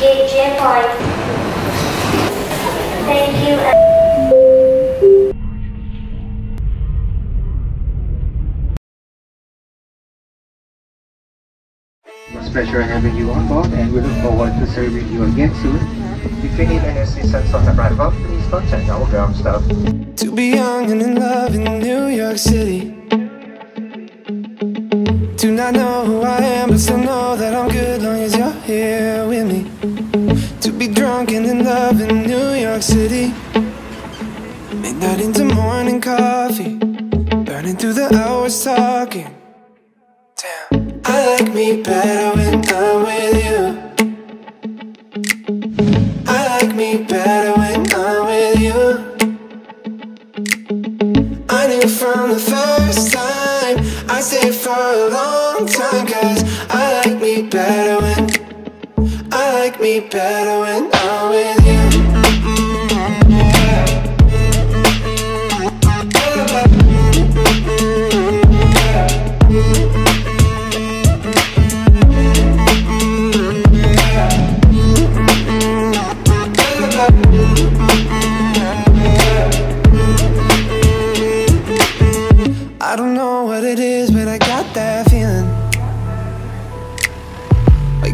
Gate J5. Thank you. It was a pleasure having you on board and we look forward to serving you again soon. If you need any assistance on arrival, please contact our ground staff. To be young and in love in New York City. Do not know who I am, but still know that I'm good long as you're here with me. To be drunk and in love in New York City. Midnight into morning coffee, burning through the hours talking. Damn, I like me better when I'm with you. I like me better when I'm with you. I knew from the first time I stayed for a long time Cause I like me better when me better when I'm with you I don't know what it is, but I got that feeling.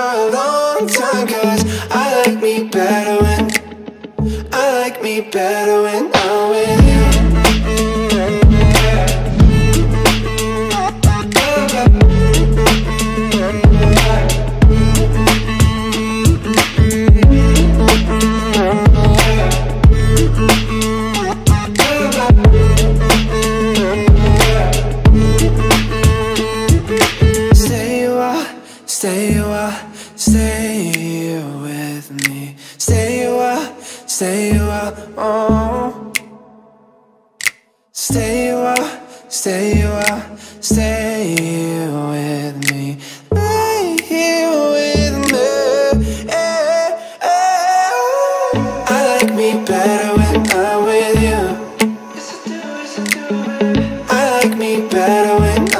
a long time Cause I like me better when I like me better when I'm with you. Stay a while, stay stay with me. Stay a while, stay a while, oh. Stay a while, stay a while, stay with me. Lay here with me. Eh, eh. I like me better when I'm with you. I like me better when I'm